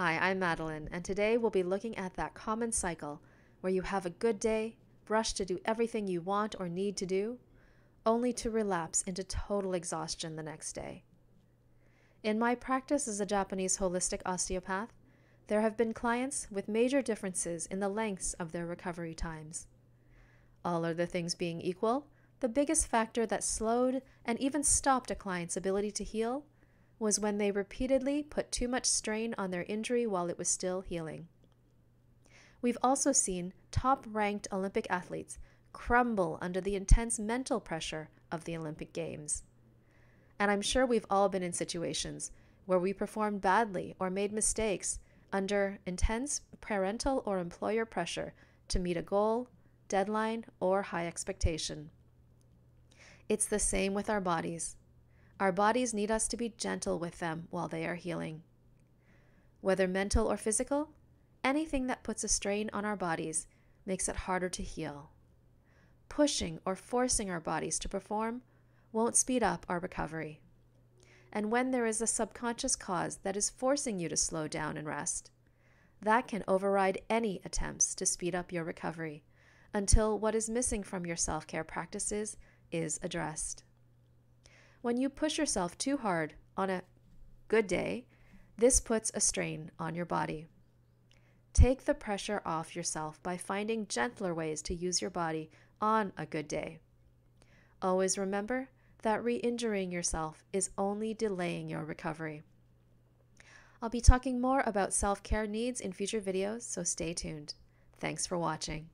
Hi, I'm Madeline, and today we'll be looking at that common cycle where you have a good day, rush to do everything you want or need to do, only to relapse into total exhaustion the next day. In my practice as a Japanese holistic osteopath, there have been clients with major differences in the lengths of their recovery times. All other things being equal, the biggest factor that slowed and even stopped a client's ability to heal was when they repeatedly put too much strain on their injury while it was still healing. We've also seen top ranked Olympic athletes crumble under the intense mental pressure of the Olympic Games. And I'm sure we've all been in situations where we performed badly or made mistakes under intense parental or employer pressure to meet a goal, deadline, or high expectation. It's the same with our bodies. Our bodies need us to be gentle with them while they are healing. Whether mental or physical, anything that puts a strain on our bodies makes it harder to heal. Pushing or forcing our bodies to perform won't speed up our recovery. And when there is a subconscious cause that is forcing you to slow down and rest, that can override any attempts to speed up your recovery until what is missing from your self care practices is addressed. When you push yourself too hard on a good day, this puts a strain on your body. Take the pressure off yourself by finding gentler ways to use your body on a good day. Always remember that re injuring yourself is only delaying your recovery. I'll be talking more about self care needs in future videos, so stay tuned. Thanks for watching.